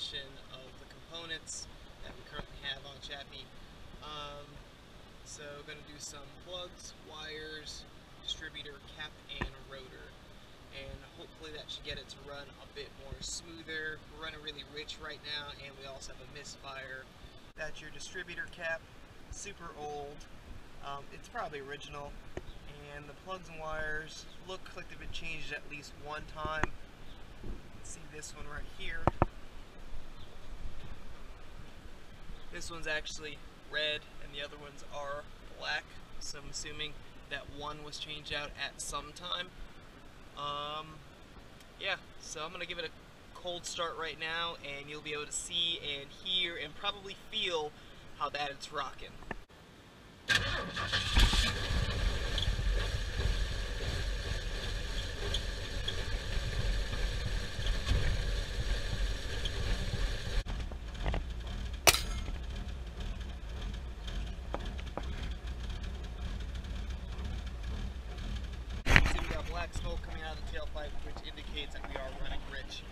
installation of the components that we currently have on Chappie. Um, so going to do some plugs, wires, distributor, cap, and rotor. And hopefully that should get it to run a bit more smoother. We're running really rich right now, and we also have a misfire. That's your distributor cap, super old. Um, it's probably original. And the plugs and wires look like they've been changed at least one time. See this one right here. This one's actually red and the other ones are black. So I'm assuming that one was changed out at some time. Um, yeah, so I'm gonna give it a cold start right now and you'll be able to see and hear and probably feel how bad it's rocking. See we got black smoke coming out of the tailpipe, which indicates that we are running rich.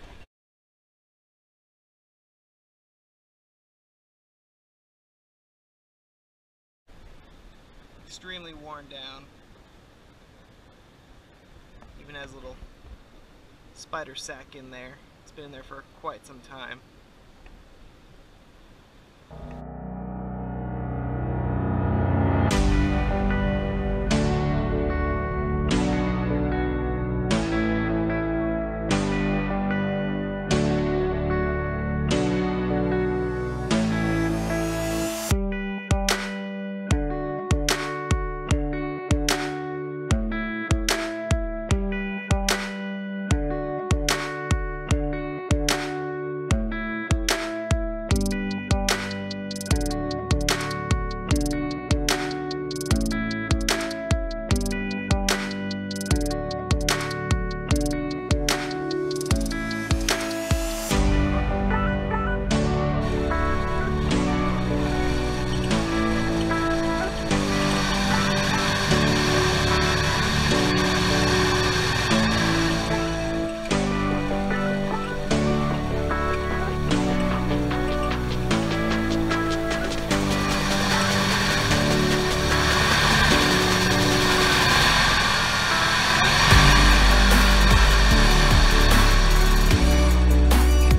Extremely worn down. Even has a little spider sack in there. It's been in there for quite some time.